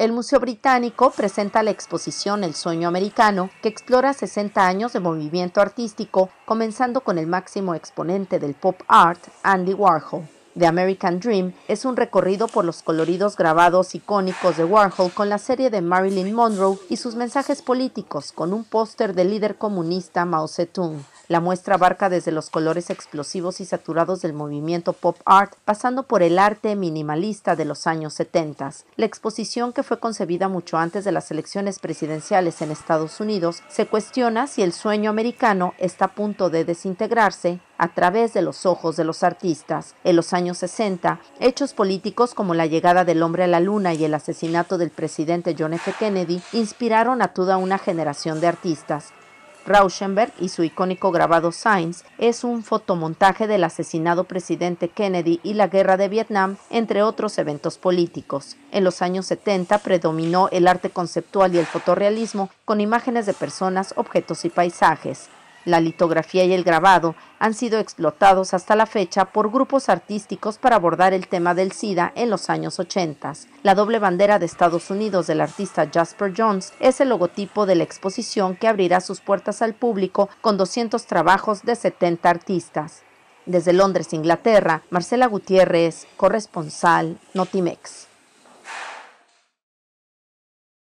El Museo Británico presenta la exposición El Sueño Americano, que explora 60 años de movimiento artístico, comenzando con el máximo exponente del pop art, Andy Warhol. The American Dream es un recorrido por los coloridos grabados icónicos de Warhol con la serie de Marilyn Monroe y sus mensajes políticos con un póster del líder comunista Mao Zedong. La muestra abarca desde los colores explosivos y saturados del movimiento pop art, pasando por el arte minimalista de los años 70. La exposición, que fue concebida mucho antes de las elecciones presidenciales en Estados Unidos, se cuestiona si el sueño americano está a punto de desintegrarse a través de los ojos de los artistas. En los años 60, hechos políticos como la llegada del hombre a la luna y el asesinato del presidente John F. Kennedy inspiraron a toda una generación de artistas. Rauschenberg y su icónico grabado Signs es un fotomontaje del asesinado presidente Kennedy y la guerra de Vietnam, entre otros eventos políticos. En los años 70 predominó el arte conceptual y el fotorrealismo con imágenes de personas, objetos y paisajes. La litografía y el grabado han sido explotados hasta la fecha por grupos artísticos para abordar el tema del SIDA en los años 80. La doble bandera de Estados Unidos del artista Jasper Jones es el logotipo de la exposición que abrirá sus puertas al público con 200 trabajos de 70 artistas. Desde Londres, Inglaterra, Marcela Gutiérrez, corresponsal Notimex.